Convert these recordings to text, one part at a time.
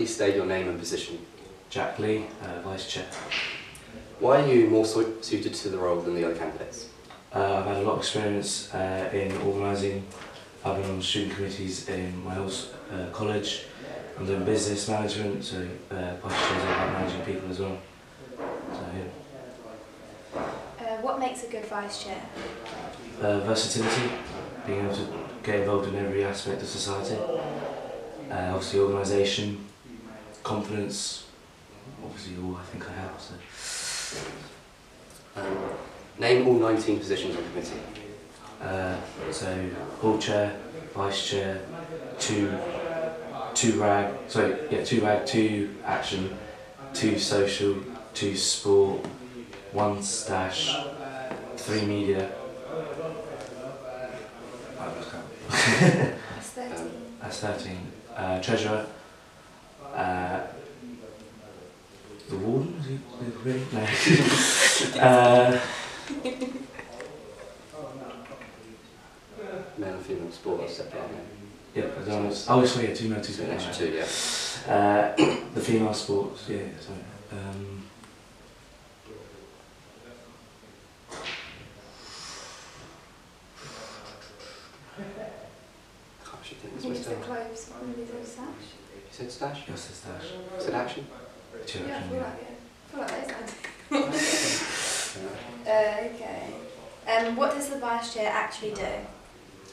Please state your name and position. Jack Lee, uh, Vice Chair. Why are you more su- suited to the role than the other candidates? Uh, I've had a lot of experience uh, in organising. I've been on student committees in Wales uh, College. I'm doing business management, so uh, Vice Chair's all about managing people as well. So yeah. Uh, what makes a good vice chair? Uh, versatility, being able to get involved in every aspect of society. Uh, obviously organisation, confidence, obviously all I think I have. So. Um, name all 19 positions on the committee. Uh, so hall chair, vice chair, two, two rag, sorry, yeah, two rag, two action, two social, two sport, one stash, three media. That was count. That's 13. That's thirteen. Uh, treasurer. Uh, the warden, is he, is he really? No. uh, Male and female sport are separate, aren't they? yeah, I don't know. Oh, sorry, yeah, two male, two So female. extra two, yeah. Uh, the female sports, yeah, sorry. Um, I can't actually think I this think it's the myself. clothes one, is it sash? You said stash? what's the stash? You said action? Two Yeah, I action, feel yeah. Like it. I feel like those Uh, okay. Um, what does the vice chair actually do?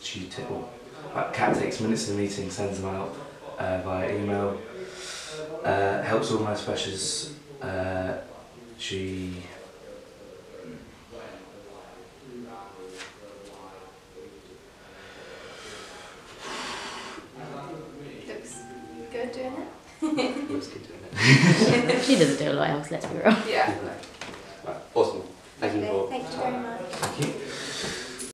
She t- well, uh, Kat takes minutes of the meeting, sends them out uh, via email, uh, helps organise pressures. Uh, she Looks good doing it? Looks good doing it. she doesn't do a lot else, let's be real. Yeah. Right, awesome. Thank you Okay, for thank you very much. thank you.